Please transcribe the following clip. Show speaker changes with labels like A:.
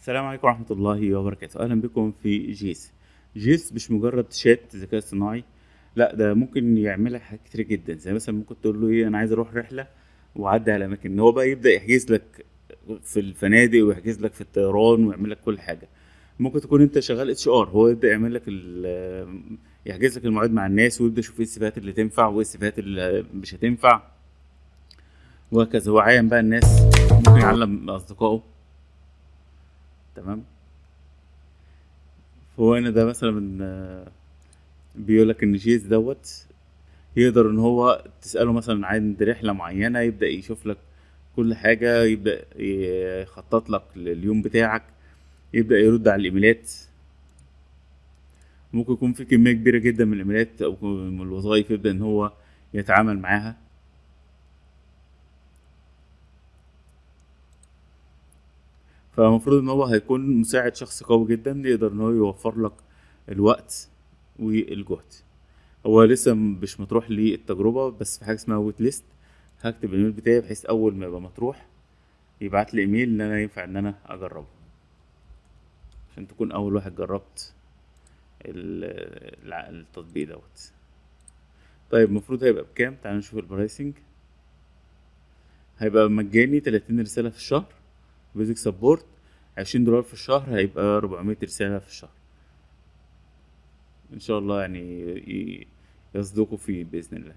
A: السلام عليكم ورحمة الله وبركاته. أهلا بكم في JACE. JACE مش مجرد شات ذكاء صناعي لا ده ممكن يعمل لك حاجات كتير جدا. زي مثلا ممكن تقول له إيه أنا عايز أروح رحلة وأعدي على أماكن. هو بقى يبدأ يحجز لك في الفنادق ويحجز لك في الطيران ويعمل لك كل حاجة. ممكن تكون أنت شغال HR هو يبدأ يعمل لك يحجز لك المواعيد مع الناس ويبدأ يشوف إيه ال CV ات اللي تنفع وإيه ال CV ات اللي مش هتنفع وهكذا. هو عاين بقى الناس ممكن يعلم أصدقائه. تمام؟ هو هنا ده مثلا آه، بيقول لك إن جيز دوت يقدر إن هو تسأله مثلا عند رحلة معينة يبدأ يشوف لك كل حاجة يبدأ يخطط لك لليوم بتاعك يبدأ يرد على الإيميلات. ممكن يكون في كمية كبيرة جدا من الإيميلات أو من الوظائف يبدأ إن هو يتعامل معاها. فالمفروض إن هو هيكون مساعد شخص قوي جدا يقدر إن هو يوفر لك الوقت والجهد. هو لسه مش مطروح لي التجربة بس في حاجة اسمها ويت ليست هكتب الإيميل بتاعي بحيث أول ما يبقى مطروح يبعت لي إيميل إن أنا ينفع إن أنا أجربه. عشان تكون أول واحد جربت التطبيق دوت. طيب المفروض هيبقى بكام؟ تعالوا نشوف ال pricing. هيبقى مجاني 30 رسالة في الشهر. basic support 20 دولار في الشهر هيبقى 400 رسالة في الشهر. إن شاء الله يعني يصدقوا فيه بإذن الله.